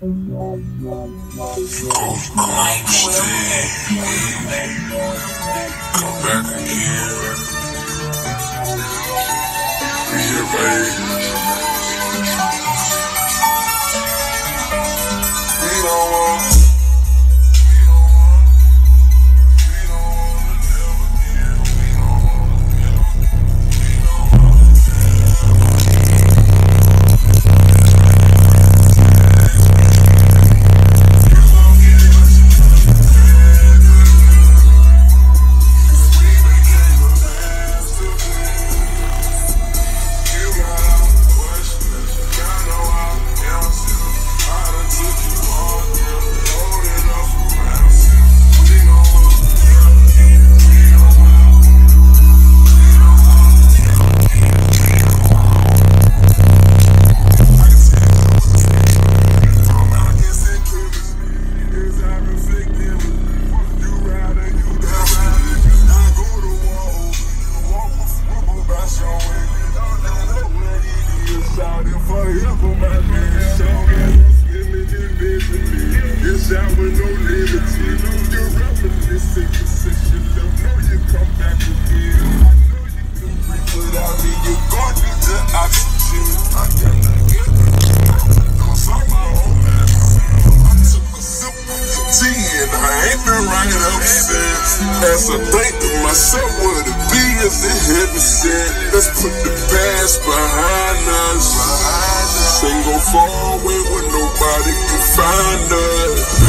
Come back again. Rearrange. We don't want. Yes, I with no liberty. You're love. Know you come back again. I know you without me. You're going the. I get. Cause I'm. I took a sip of your tea and I ain't been right since. As I think to myself, what it be if the heaven sent? Let's put the past behind us. Ain't go far away where nobody can find us.